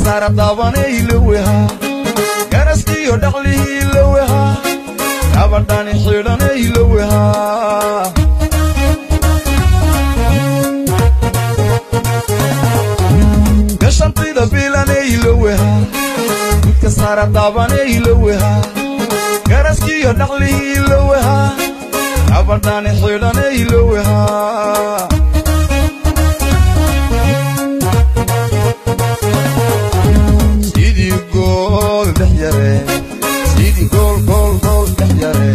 saara daabanay laweha garaskiyo dhaqlihii laweha gabadhani xidhanay laweha gashantayda bilanay laweha gudka saara daabanay laweha garaskiyo dhaqlihii laweha gabadhani xidhanay laweha gool dhex yare sidii gool gool gool dhex yare.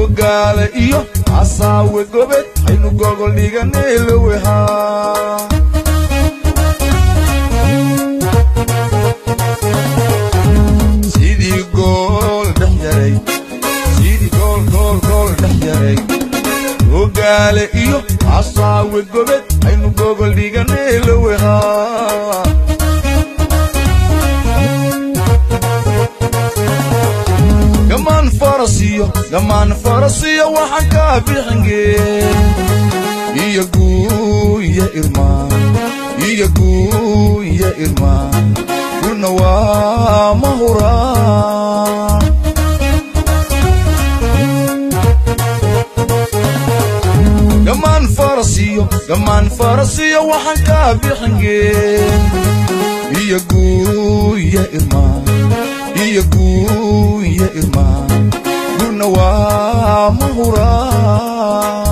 Ogaale iyo asaawe gobed haynu gogol dhiganay laweha sidii gool dhex yaray sidii gool gool gool dhex yaray ogaale iyo asaawe gobed haynu gogol dhiganay دمان فرسيه دمان فرسيه وحكا في حنجي يا قوي يا إرمان يا قوي يا إرمان كنا ومهورا دمان فرسيه دمان فرسيه وحكا في حنجي يا قوي يا إرمان يا قوي يا إرمان 무라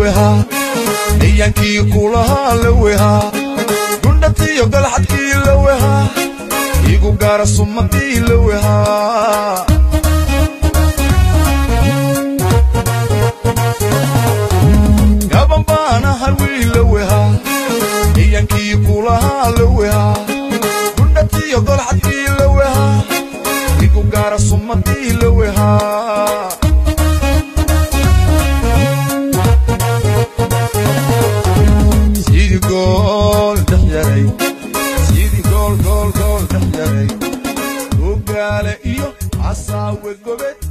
wiil laweha niyankii kulahaa laweha gundhatiyo galxadkii laweha igu gaara sumadii laweha gaban baanahay wiil laweha niyankii kulahaa laweha gundhatiyo galxadkii laweha igu gaara sumadii laweha dhex yaray ogaale iyo asaawe gobed haynu gogol dhiga